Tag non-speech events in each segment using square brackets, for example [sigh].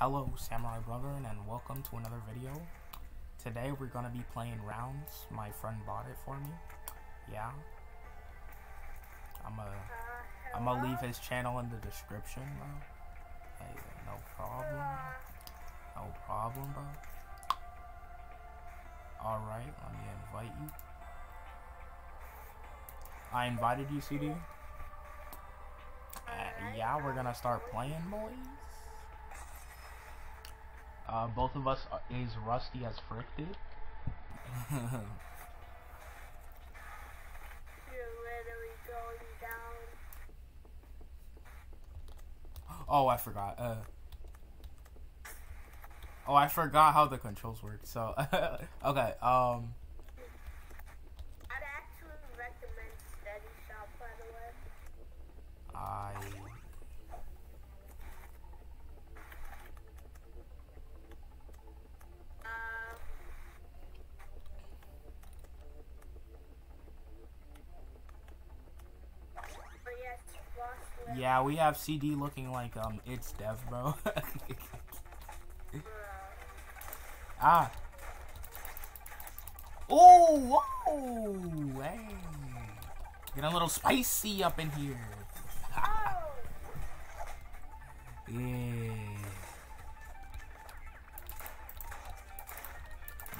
Hello, Samurai Brethren, and welcome to another video. Today we're gonna be playing rounds. My friend bought it for me. Yeah. I'm gonna, I'm gonna leave his channel in the description, bro. Hey, no problem. No problem, bro. Alright, let me invite you. I invited you, CD. Uh, yeah, we're gonna start playing, boys. Uh, both of us are, is rusty as frick, dude. You're literally [laughs] going down. oh, I forgot. Uh, oh, I forgot how the controls work. So, [laughs] okay. Um, I'd actually recommend Steady Shot, by the way. I. Uh, but yes, Lost Left, Yeah, we have CD looking like um, it's dev, bro. [laughs] ah. Oh, whoa, hey. Getting a little spicy up in here. Yeah.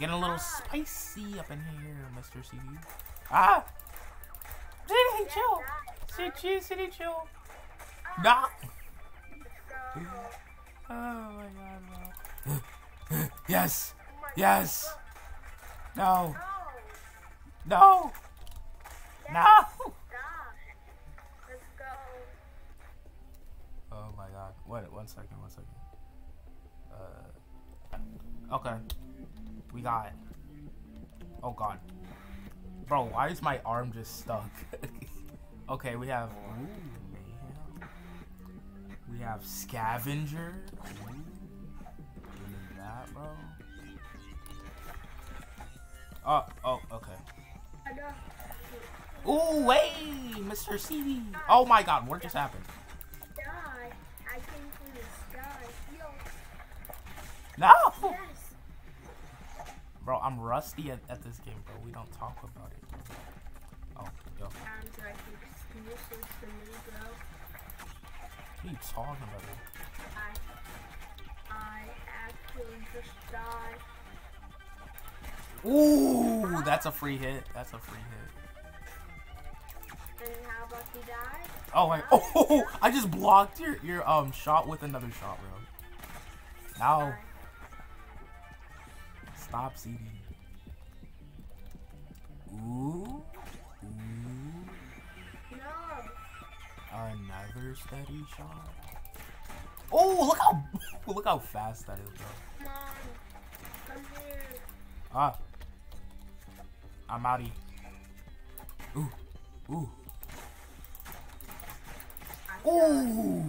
Getting a little spicy up in here, Mr. CD. Ah! CD, chill! CD, chill, city, chill. Nah! Oh my god, bro. yes! Yes! No! No! No! No! Stop! Let's go. Oh my god. Wait, one second, one second. Uh. Okay. We got it. Oh god. Bro, why is my arm just stuck? [laughs] okay, we have. Ooh, mayhem. We have scavenger. That, bro. Oh, oh, okay. Ooh, wait, Mr. CD. Oh my god, what just happened? No! yes. Bro, I'm rusty at, at this game, bro. We don't talk about it. Oh, yo. What Sounds like excuses to me, bro. are you talking about? I, I actually just died. Ooh, that's a free hit. That's a free hit. And how about you die? Oh, wait. [laughs] Oh, I just blocked your, your um shot with another shot, bro. Now, stop CD. Ooh. Another steady shot. Oh, look how [laughs] look how fast that is, bro. Come here. Ah. I'm outie. Ooh. Ooh. Ooh.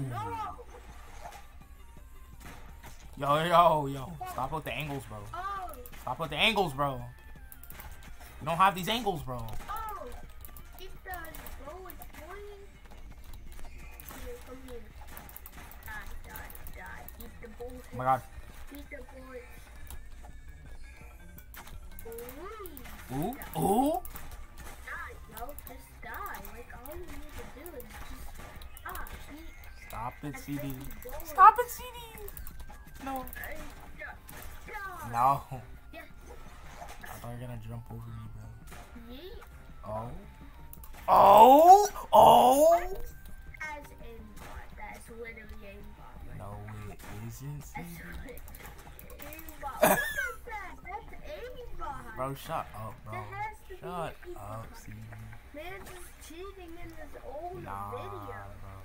Yo, yo, yo. Stop with the angles, bro. Stop with the angles, bro. You don't have these angles, bro. Oh my god. Ooh. Ooh. Ooh. Die, yo. Just die. Like, all you need to do is just ah, die. Stop it, CD. take the bullets. Stop it, CD. No. Hey, die. Die. No. I thought you were gonna jump over me, bro. Oh. Oh. Oh. Aimbot. Bro, shut up, bro. That has to be Shut up, CD. Man just cheating in this old Nah, video. bro.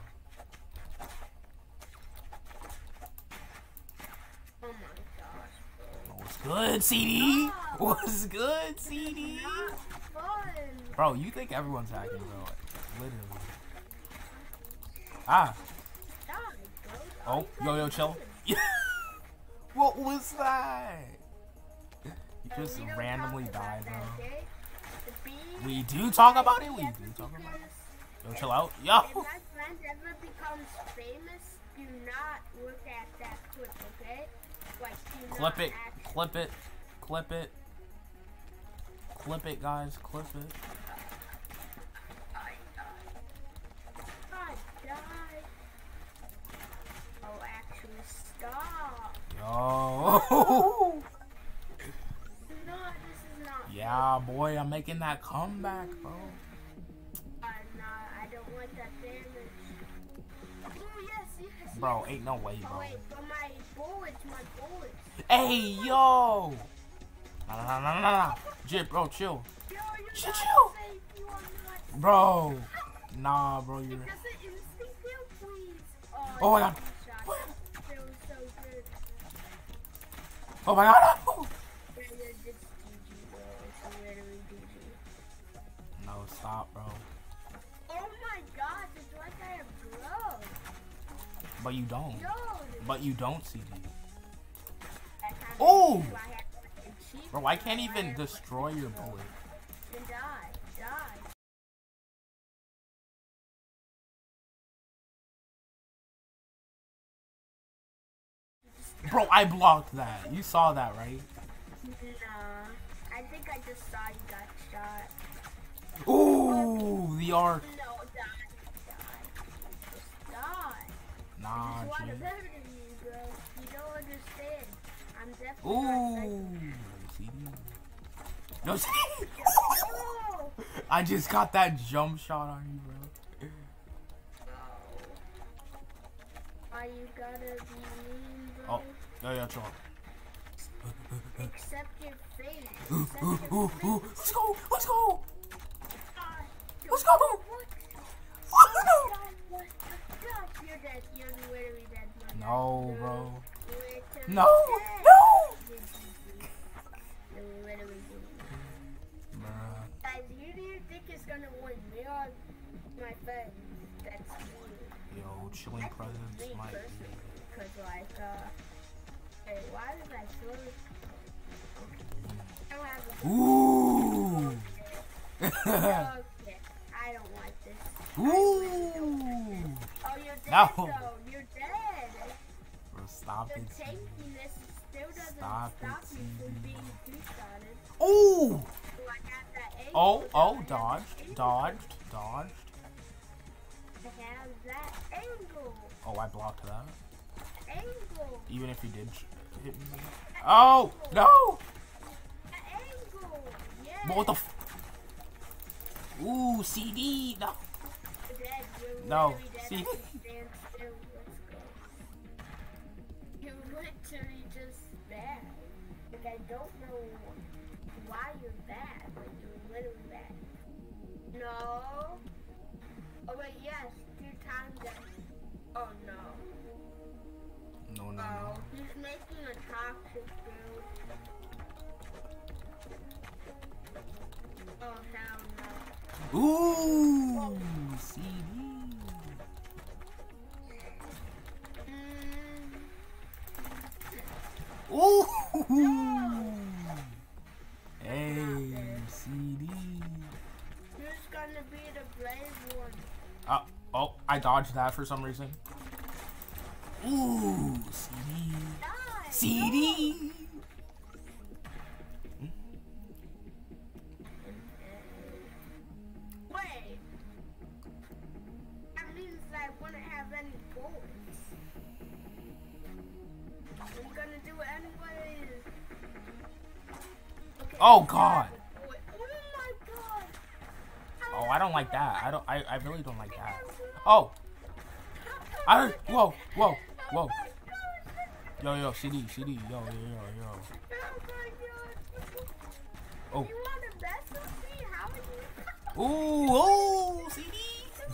Oh my gosh, bro. What's good, CD? What's good, CD? Bro, you think everyone's hacking, bro? Literally. Ah. Oh, yo, yo, chill. [laughs] what was that? You just randomly died, bro. We do talk about it. We do talk about it. Yo, chill out. If Yo. my friend ever becomes famous, do not look at that clip, okay? Clip it, clip it, clip it. Clip it, guys, clip it. God, die. Oh, actually, stop. Yo. No, this is not. yeah, boy, I'm making that comeback, bro. Uh, nah, I don't want that damage. Oh, yes, yes. Bro, yes. ain't no way, Oh, bro. wait, but my bullets, my bullets. Hey, yo. Nah, nah, nah, nah, nah. Jit, bro, chill. Yo, Chill, chill. safe. You are not Bro. Nah, bro, you're. It kill, please. Oh my God. shot What? it. That was so good. Oh my god. no. Yeah, yeah, it's GG, bro. It's literally GG. No, stop, bro. Oh my god, it's like I have. But you don't. Yo, But you don't, CD. Oh! I have an achievement, Bro, I can't even destroy your bullet. Bro, I blocked that. You saw that, right? Nah, I think I just saw you got shot. Ooh, the arc. No, die, die. Just die. Nah, It's a lot G. you, bro. You don't understand. I'm definitely not Ooh, CD. No, CD. [laughs] I just got that jump shot on you, bro. Why you gotta be Yo, yo, chill. Accept your fate. Accept your fate. Let's go, let's go. Let's go. Oh, God, what the gosh, you're dead. You're literally dead, my guy. No, bro. No, no. You're GG. You're literally GG. Bruh. Guys, who do you think is gonna win? Me or my friend? That's me. Yo, chilling presence might be. Cause like, uh, Ooh. [laughs] Okay, I don't like this. Ooh. Oh, you're dead No. though. You're dead. Bro, stop The it. Tankiness still doesn't Stop stop, it, me from being two-shotted. Ooh. So I got that angle. Oh, oh, have dodged, dodged, dodged. I have that angle. Oh, I blocked that. Angle. Even if you did sh- hit me. Oh, no. Angle. What the f- Ooh, CD. No. Dead. No, literally see? Stand still. Let's go. You're literally just bad. Like I don't know why you're bad, but you're literally bad. No. Oh wait, yes, two times that. Oh no. No, no, Oh, no. Ooh, CD. Ooh. Hey, CD. who's gonna be the brave one? Uh, oh, I dodged that for some reason. Ooh, CD. CD. Oh, God. Oh my god. Oh, I don't like that. I don't. I, I really don't like that. Oh, I. Whoa, whoa, whoa. Yo, yo, CD, CD. Yo, yo, yo, yo. Oh. Oh. You wanna mess with me? How are you? Ooh, ooh, CD.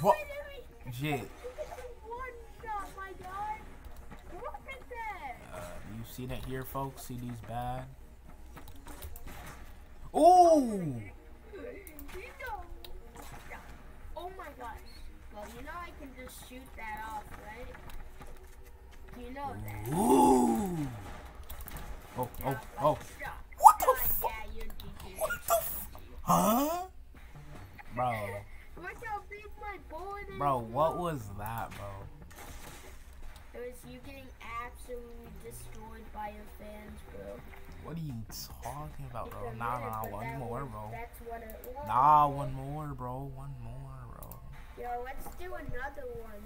What? Literally Jit. one shot, my god. Look at that. Uh, you seen it here, folks. CD's bad. Ooh. Oh my gosh. Well, you know I can just shoot that off, right? You know that. Ooh. Oh, oh, oh. What the fuck? Yeah, you're GG. What the f- Huh? Bro, Look how big my bullet is. bro, what was that, bro? It was you getting absolutely destroyed by your fans, bro. What are you talking about, bro? Nah, nah, one more, bro. That's what it was. Nah, one more, bro. One more, bro. Yo, let's do another one.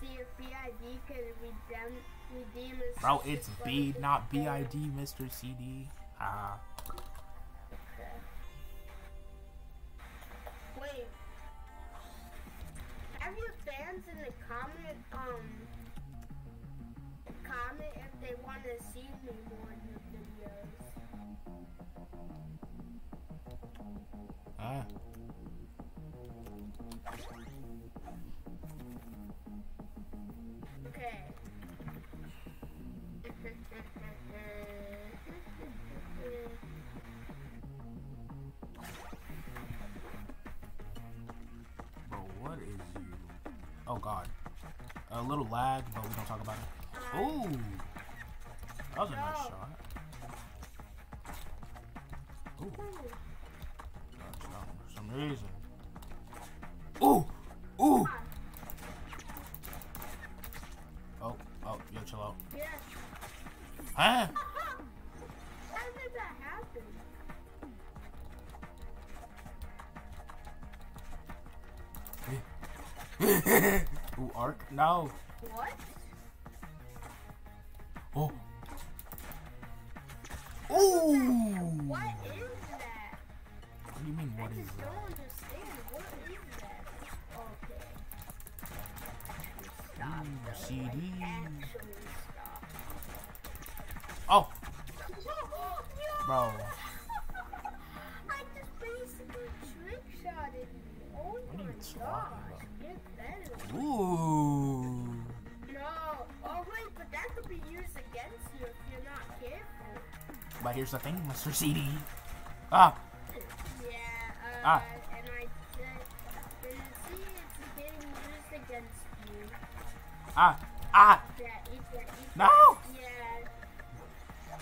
See if BID can redeem, redeem us. Bro, it's B, not BID, Mr. CD. Ah. Okay. Wait. Have your fans in the comment, um, comment if they want to see me more in your videos. Ah. Okay. Bro, what is you? Oh, God. A little lag, but we don't talk about it. Ooh. That was a nice shot. Ooh. Touchdown for some reason. Ooh! Ooh! Oh, oh, yo, chill out. Yes. Huh? [laughs] How did that happen? [laughs] Ooh, arc? No. What? Oh. Ooh! What I is just don't understand. What is that? Okay. Stop. Ooh. CD. Like, stop. Oh, [laughs] bro. I just basically trick shotted you. Oh What my gosh. Get better. Ooh. No. Oh wait, but that could be used against you if you're not careful. But here's the thing, Mr. CD. Ah, Ah. and I it's getting used against you. ah, ah. That, eat No! Yeah.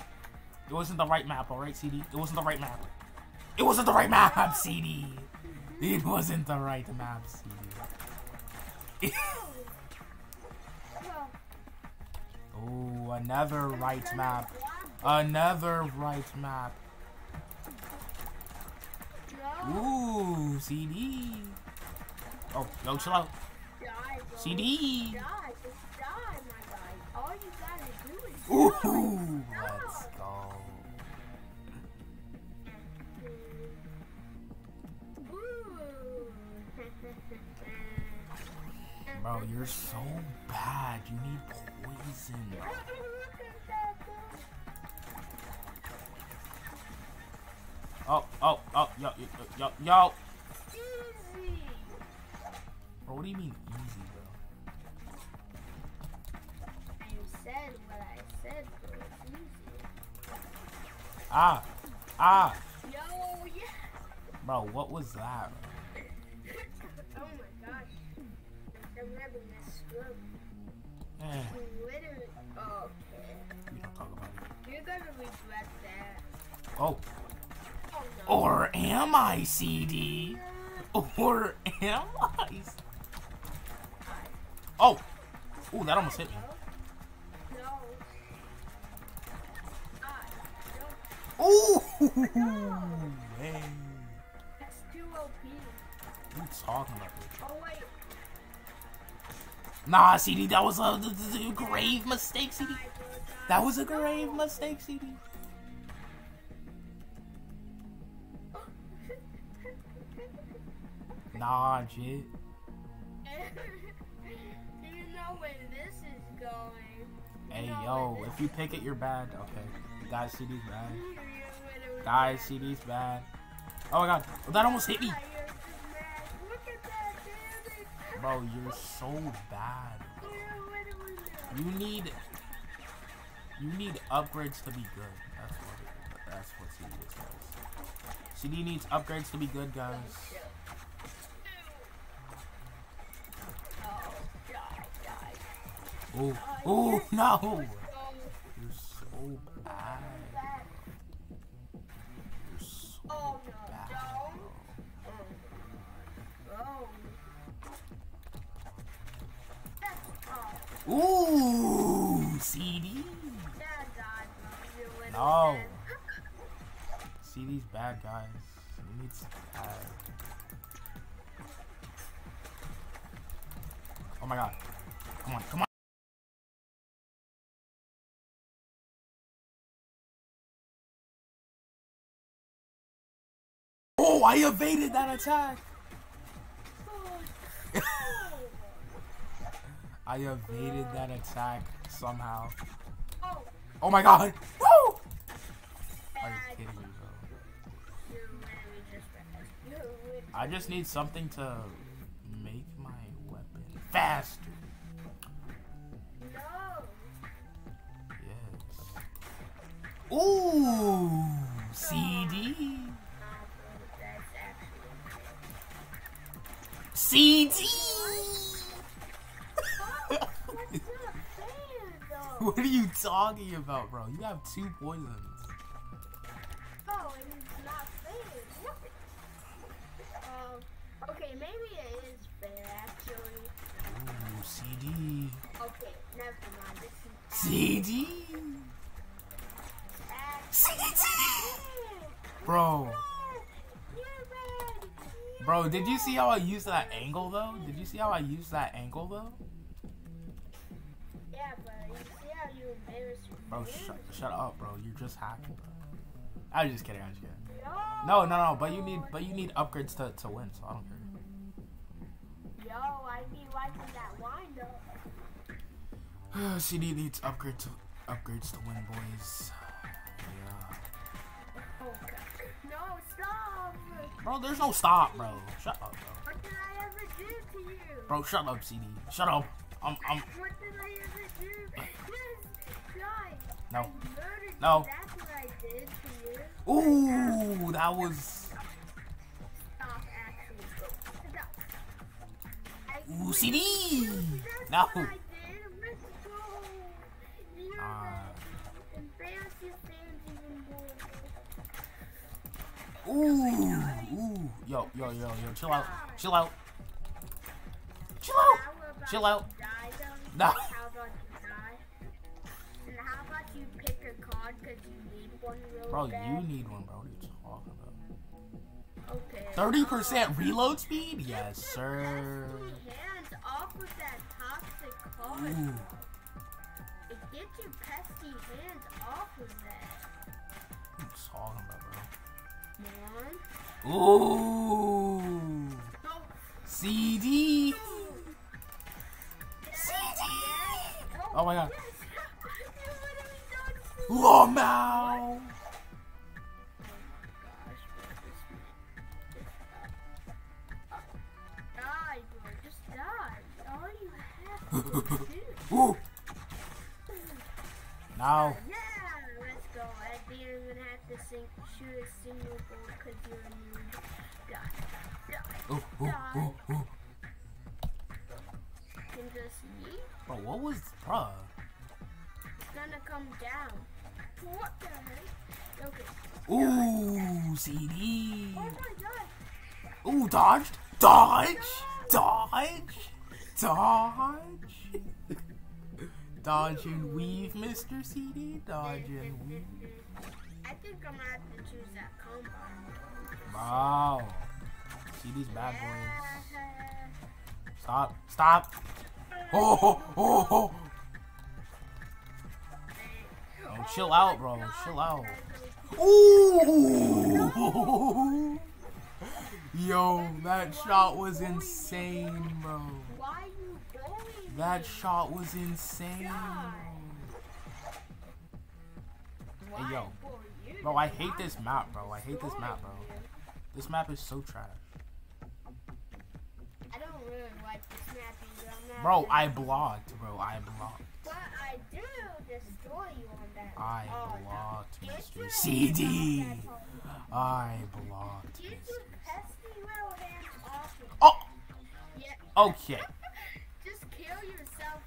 It wasn't the right map, alright, CD? It wasn't the right map. It wasn't the right map, [laughs] CD. It wasn't the right map, CD. Ooh, [laughs] another right map. Another right map. Ooh, CD. Oh, yo, chill out. CD. Ooh, let's go. Bro, you're so bad. You need poison. Oh, oh, oh, yo, yo, yo, yo. Easy. Bro, what do you mean easy, bro? I said what I said, bro. It's easy. Ah, ah. Yo, yeah. Bro, what was that? oh my gosh. I'm having this stroke. Eh, Literally. Okay. we don't talk about it. You're gonna regret that. Oh, Oh. Or am I, CD? Or am I? Oh, ooh, that almost hit me. Ooh, hey. you talking about? Nah, CD, that was a, th- th- grave mistake, CD. That was a grave mistake, CD. Nah, jit. [laughs] You know where this is going? Hey, know yo, if you pick it, you're bad. Okay. Guys, CD's bad. [laughs] You Guys, CD's bad. Oh my god. Oh, that almost hit me. You're too mad. Look at that, damn it. Bro, you're so bad. Yeah, what do we do? You need... You need upgrades to be good. That's what that's what CD is, guys. CD needs upgrades to be good, guys. Ooh, Oh, no! Oh, You're so bad. You're so Oh, bad. Oh. Oh, Ooh, CD. No. See these bad guys. We need some bad. Oh my god. Come on, come on. I evaded that attack. [laughs] I evaded that attack somehow. Oh, my god. Woo! Are you kidding me, bro? I just need something to make my weapon faster. Yes. Ooh, CD. CD. What's the fan, though? what are you talking about, bro? You have two poisons. Oh, and it's not fair. Um, okay, maybe it is fair, actually. Ooh, CD. Okay, never mind. This CD. CD. Bro. Bro, did you see how I used that angle though? Did you see how I used that angle though? Yeah, bro. you see how you embarrassed your Bro, shut, shut up, bro. You're just hacking, bro. I was just kidding. I was just kidding. Yo, No, no, no. But you need, but you need upgrades to, to win. So I don't care. Yo, I be liking that wind up. [sighs] CD needs upgrades to upgrades to win, boys. Bro, there's no stop, bro. Shut up, bro. What did I ever do to you? Bro, shut up, CD. Shut up. I'm, I'm. What did I ever do? Yes, guys. No. No. That's what I did to you. Ooh, that was. Stop, actually. Stop. I Ooh, CD. No. Ooh, ooh. Yo, yo, yo, yo. Chill out. Chill out. Chill out. Chill out. you die. How about you die? And how about you pick a card because [laughs] you need one real Bro, you need one, bro. What are you talking about? Okay. Thirty percent reload speed? Yes, sir. Hands off with that toxic card. Ooh. Man. bro? Ooh. No. CD. Yes. Oh my god. Yes. you literally done Lomao. [laughs] Die, Ooh. Dodge. Dodge. Dodge. Dodge and weave, Mr. CD. Dodge and weave. I think I'm gonna have to choose that combine. Wow. See these bad boys. Stop. Stop. Oh, oh, oh, oh. Oh, chill out, bro. Chill out. Ooh. Yo, that shot was insane, bro. Why you bullying That shot was insane. Hey, yo. Bro, I hate this map, bro. I hate this map, bro. This map is so trash. I don't really like this map either. Bro. I blocked, bro. I blocked. But I do destroy you on that. I Oh, blocked, Mr. CD. hands off that I blocked, Mr. okay. [laughs] Just kill yourself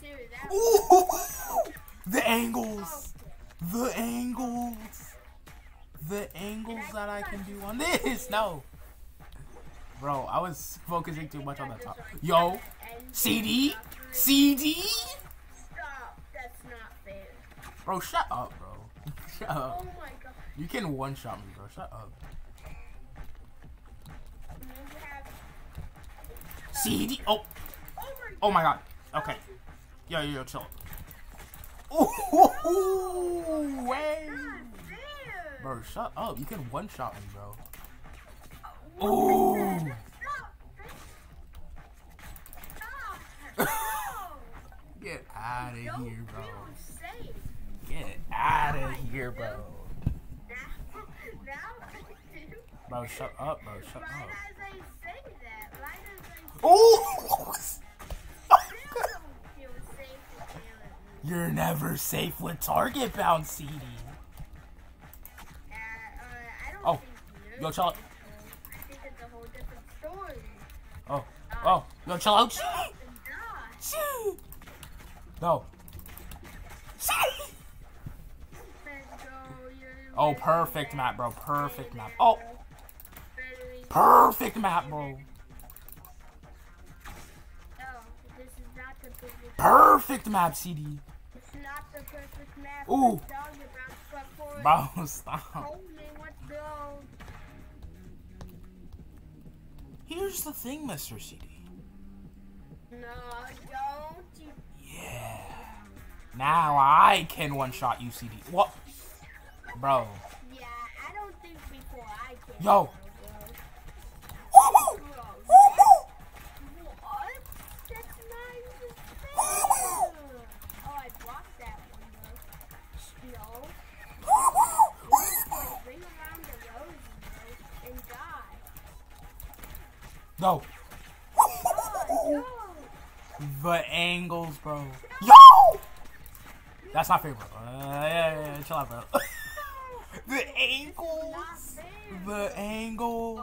too. Ooh, [laughs] [laughs] the angles. The angles. The angles that I can do on this. No. Bro, I was focusing too much on the top. Yo, CD? CD? Stop. That's not fair. Bro, shut up, bro. Shut Oh up. my god. You can one shot me, bro. Shut up. You have. CD. Oh, Oh my god. Okay. Yo, yo, yo, chill. Ooh, way. Bro, shut up. You can one shot me, bro. Ooh. Get out of here, bro. Get out of here, bro. Bro, shut up, bro. Shut up. Safe with target bound, CD. Uh, uh, Oh, yo, chill out. this, though. I think it's a whole different story. Oh, oh, yo, chill out. [gasps] No. Shoo. Let's go, you're Oh, perfect map, bro. Perfect map. Oh, perfect map, bro. No, this is not the perfect Perfect map, CD. Ooh. for dog about, but for it, Bro, [laughs] stop. hold me, let's go. Here's the thing, Mr. CD. No, don't you. Yeah. Now I can one shot you, CD. What? Bro. Yeah, I don't think before I can. Yo. Bro, what? That's not even fair. Oh, I blocked that one though. No. Like, ring around the roses, bro, and die. No. No. The angles, bro. Yo! That's not fair, bro. Uh, yeah, yeah, yeah, chill out, bro. [laughs] the angles. The angles.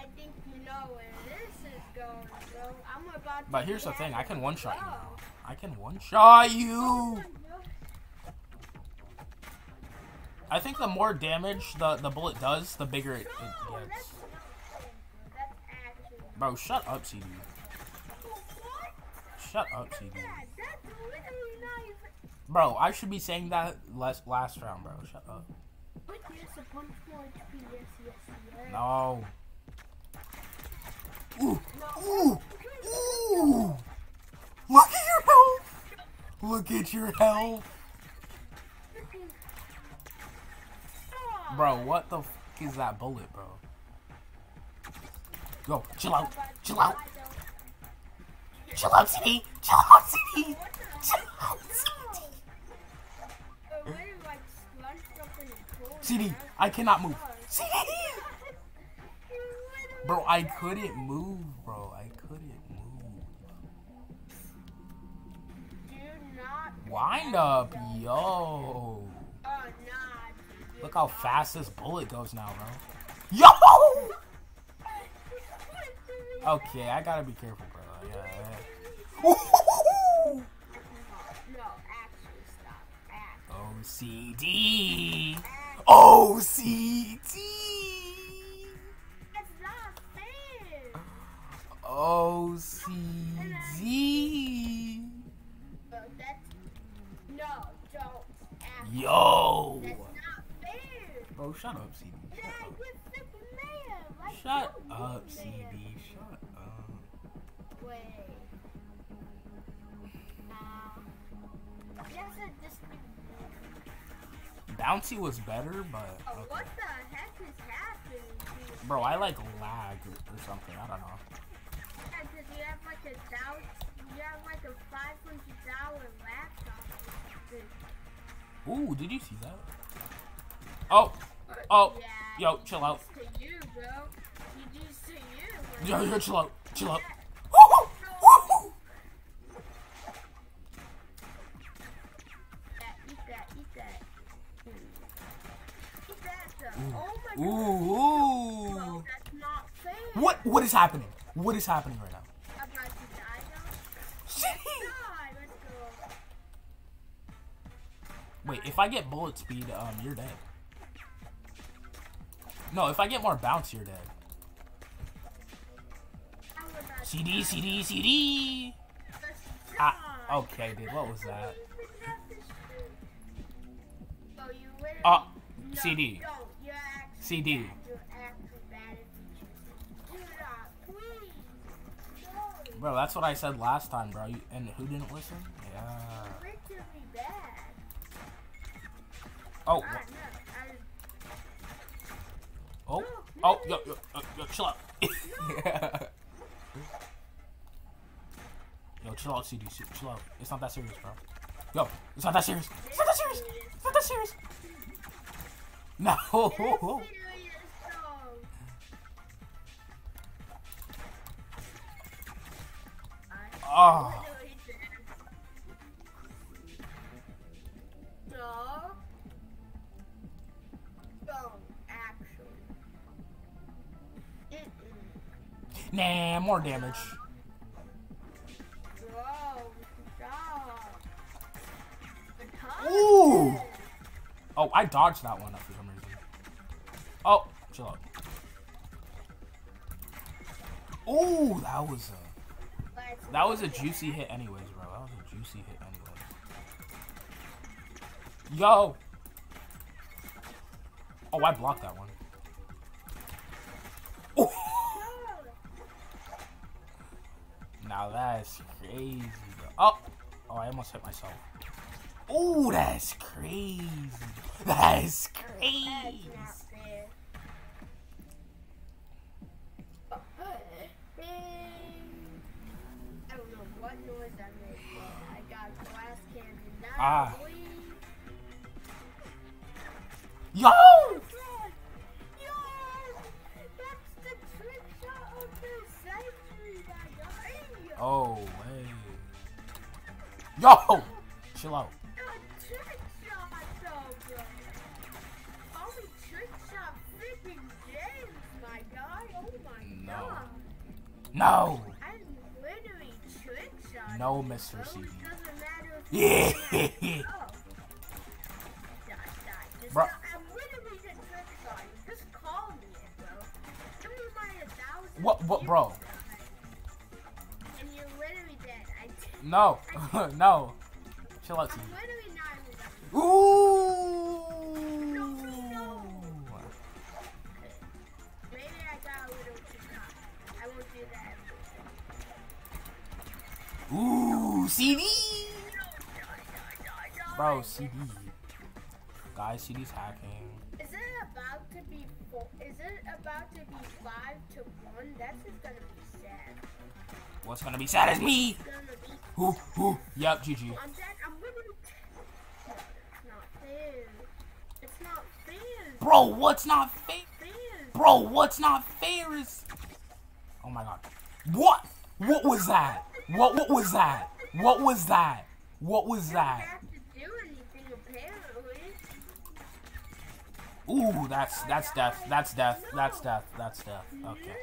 I think you know where this is going, bro. I'm about to But here's the thing, I can one shot you. I can one shot Oh you. my God. I think the more damage the, the bullet does, the bigger it, it gets. bro. Shut up, CD. Shut up, CD. Bro, I should be saying that last last round, bro. Shut up. No. Ooh, ooh, ooh. Look at your health. Look at your health. Stop. Bro, what the is that bullet, bro? Yo, chill out. Chill out. Chill out, CD. Chill out, CD. Chill out, CD. CD, I cannot move. Bro, I couldn't move, bro. I couldn't move. Wind up, yo. Look how fast this bullet goes now, bro. Yo! Okay, I gotta be careful, bro. Yeah. yeah. No, actually, stop. Actually. OCD. OCD. That's not fair. OCD. Shut up, CD. Yeah, you're freaking mad. Like, Shut you're up, mad. CD. Shut up. Wait. Uh, yes, it just. Bouncy was better, but Oh, okay. what the heck is happening? bro, I like lag or, something. I don't know. Yeah, 'cause you have like a thousand, you have like a five hundred dollar laptop. Ooh, did you see that? Oh, oh, Yeah, yo, chill out. You. You just to you. bro. Yo, yo, chill out, chill out. Yeah, eat that, eat that. Eat that, though. Oh Ooh, ooh. Bro, that's not fair. What, what is happening? What is happening right now? I'm about to die, though. Die, let's go. Wait, if I get bullet speed, um, you're dead. No, if I get more bounce, you're dead. I'm about to CD, CD, CD. Ah, okay, dude. What was that? Oh, No, CD. don't. You're actually CD. bad. You're actually bad at teaching. Do not, please. No. Bro, that's what I said last time, bro. You, and who didn't listen? Yeah. You're literally bad. Oh, Ah, wh- no, I- oh, oh, yo, yo, yo, yo chill out. [laughs] yo, chill out, CD, C- chill out. It's not that serious, bro. Yo, it's not that serious. It's not that serious. It's not that serious. No. It is serious, though. Ah. I Oh. Nah, more damage. Bro, stop. The Ooh. Oh, I dodged that one up for some reason. Oh, chill out. Ooh, that was a that was a juicy hit, anyways, bro. That was a juicy hit, anyways. Yo. Oh, I blocked that one. Now that's crazy, bro. Oh, oh, I almost hit myself. Oh, that's crazy. That's That's crazy. fair. I don't guy! Chill out. No. god! No! I'm literally trick shot. No, Mr. [laughs] Bro, CD. it doesn't matter if Yeah. you-. Die, die. Bro. not- I'm literally No. [laughs] no. Chill out, I'm CD. literally not even gonna- Ooh! Maybe I got a little too cocky. I won't do that. Ooh, CD! Bro, CD. Guys, CD's hacking. Is it about to be four? Is it about to be five to one? That's just gonna be sad. What's gonna be sad is me? Ooh, ooh. Yep, GG. I'm dead. I'm it's not fair. It's not fair. Bro, what's not fair? Bro, what's not fair is. Oh my god. What? What was that? What what was that? What was that? What was that? have to do anything apparently. Ooh, that's that's death. That's death. That's death. That's death. Okay.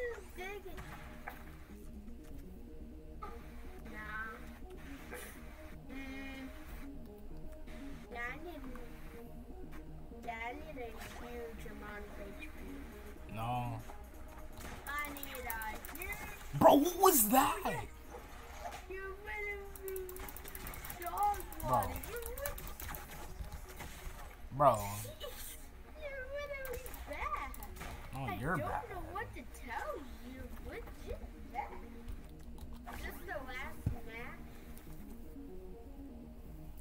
Bro, what was that? You literally dog Bro. water. You lit- Bro. You're literally bad. Oh, you're don't bad. know what to tell you. You're legit bad. Is this the last match?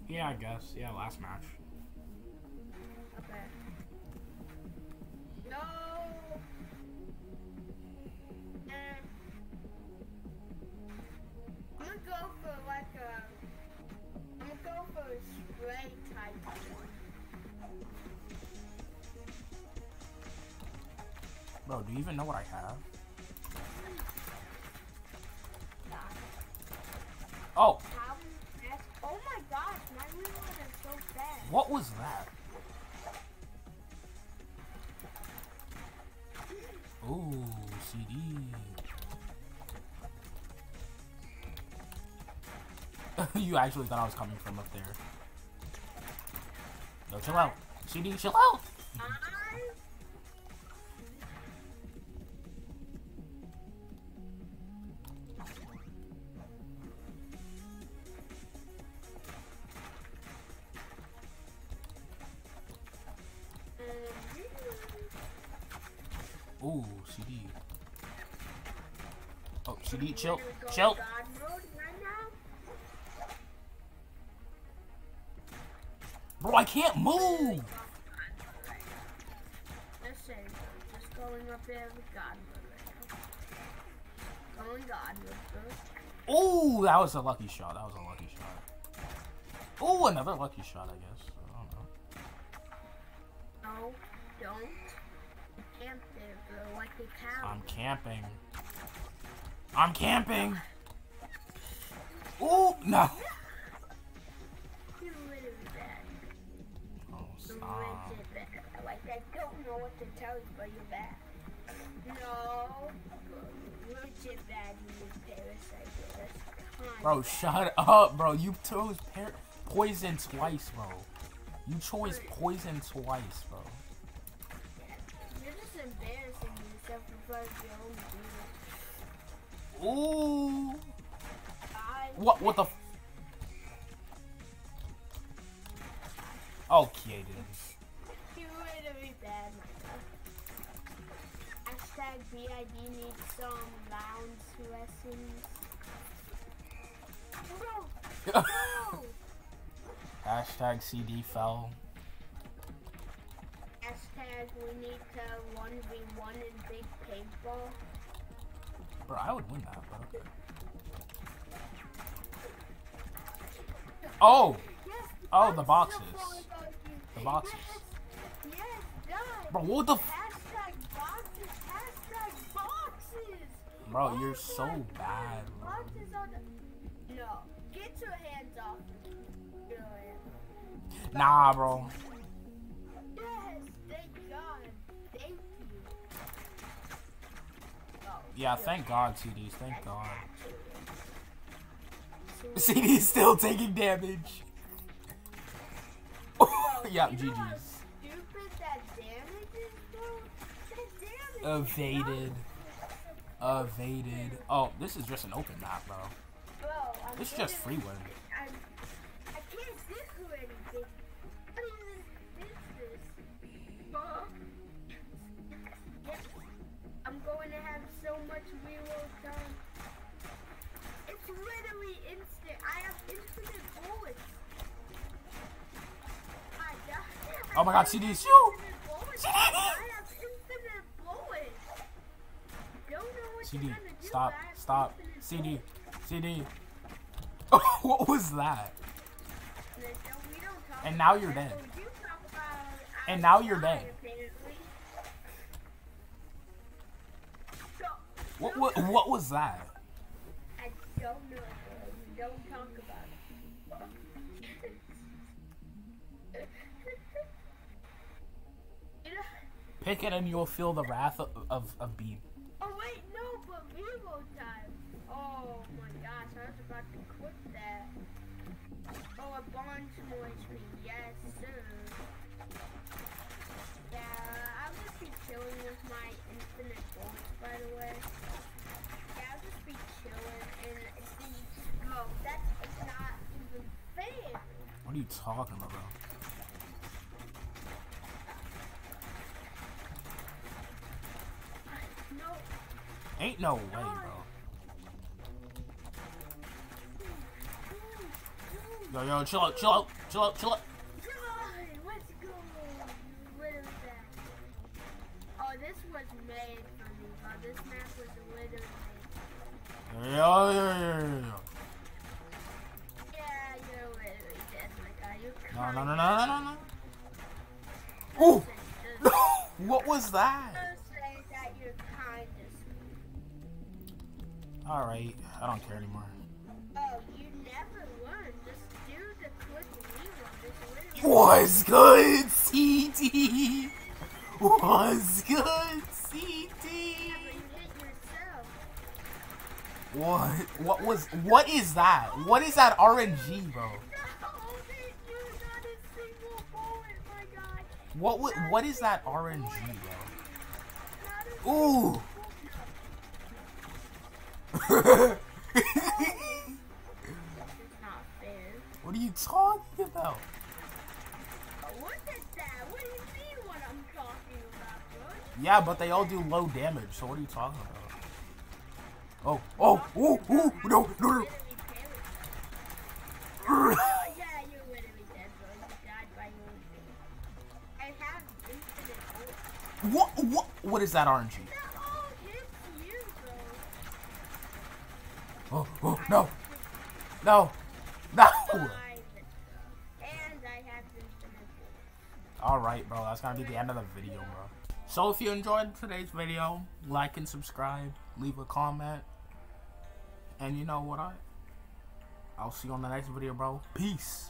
Yeah, I guess. Yeah, last match. Okay. No. Bro, do you even know what I have? Oh, Oh my gosh, my reload is so fast. what was that? Ooh, CD. [laughs] you actually thought I was coming from up there. Yo, chill out. CD, chill out. Chill, chill. God mode right now. Bro, I can't move. Listen, just going up there with God mode right now. Going God mode, bro. That was a lucky shot. That was a lucky shot. Oh, another lucky shot, I guess. I don't know. No, don't. Camp there, bro, like a cow. I'm camping. I'm camping. Ooh, no. Oh, stop. Like, I don't know what to tell you, but you're bad. No. Bro, shut up, bro. You chose poison twice, bro. You chose poison twice, bro. You're just embarrassing yourself in front of your own. Ooh. What? What the? F- oh, okay, dude. You literally bad. Hashtag Beid needs some lounge lessons. No! No! [laughs] Hashtag CD fell. Hashtag we need to 1v1 in big paintball. Bro, I would win that, but okay. Oh! Oh, the boxes. The boxes. Bro, what the! Bro, you're so bad, bro. Boxes on Yeah, thank God, CDs. Thank God. [laughs] actually- CD's still taking damage. [laughs] yeah, GG's. stupid that damage is, bro? That damage Evaded. Evaded. Oh, this is just an open map, bro. This is just free win. Oh my God, have CD, shoot! bullets. CD! I have infinite bullets. Don't know what CD, you're gonna do, stop, but I have stop. CD. CD. [laughs] what was that? And then, no, we don't talk And now you're dead. but we do talk about And now you're dead. What, what, what was that? I don't know. Pick it and you'll feel the wrath of, of, of. Oh wait, no, but reload time. Oh my gosh, I was about to quit that. Oh, a bond noise me, yes sir. Yeah, I'll just be chilling with my infinite bullets, by the way. Yeah, I'll just be chilling and see. No, that's it's not even fair. What are you talking about, bro? No, Ain't no way, bro. Yo, yo, chill out, chill out, chill out, chill out. Oh, yo, yo, yo, yo. Yeah, you're literally dead, my guy. You're No, no, no, no, no, no, no. Ooh! [laughs] What was that? Alright, I don't care anymore. Oh, you never learn. Just do the quick reload. It's good, CD. Was good, CD. But you hit yourself. What? What was? What is that? What is that RNG, bro? No, that you not a single bullet, my guy. What? What? What is that RNG, bro? Ooh. What are you talking about? What you mean about. Yeah, but they all do low damage, so what are you talking about? Oh, oh, oh, no, no, no. What, what, what is that RNG? That all hits you, bro. Oh, oh, no, no, no. And I have. Alright, bro, that's gonna be the end of the video, bro. So if you enjoyed today's video, like and subscribe, leave a comment. And you know what I I'll see you on the next video, bro. Peace.